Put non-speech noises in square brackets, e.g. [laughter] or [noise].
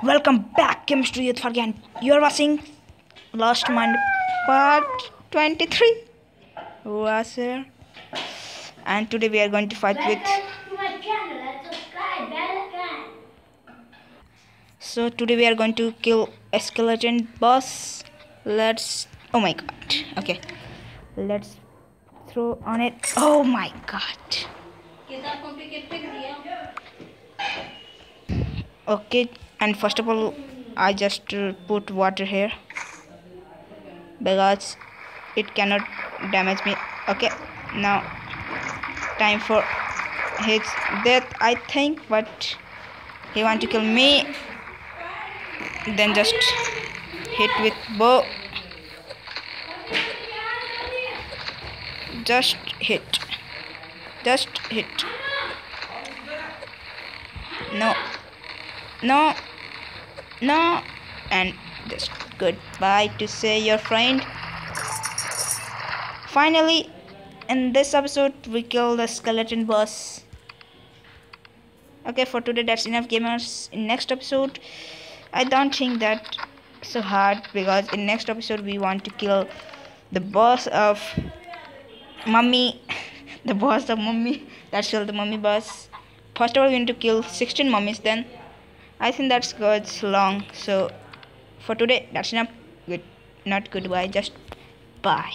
Welcome back, Chemistry Youth For again. You're watching LostMiner Part 23. Who was here? And today we are going to fight with. To my channel and subscribe. So today we are going to kill a skeleton boss. Let's. Oh my god. Okay. Let's throw on it. Oh my god. Okay. And first of all, I just put water here because it cannot damage me. Okay. Now time for his death, I think, but he want to kill me. Then just hit with bow. Just hit. Just hit. No. No. No. And just goodbye to say your friend. Finally, in this episode, we kill the skeleton boss. Okay, for today, that's enough, gamers. In next episode, I don't think that so hard because in next episode we want to kill the boss of mummy, [laughs] the boss of mummy. That's all the mummy boss. First of all, we need to kill 16 mummies. Then I think that's good long. So for today, that's enough. Good, not goodbye. Just bye.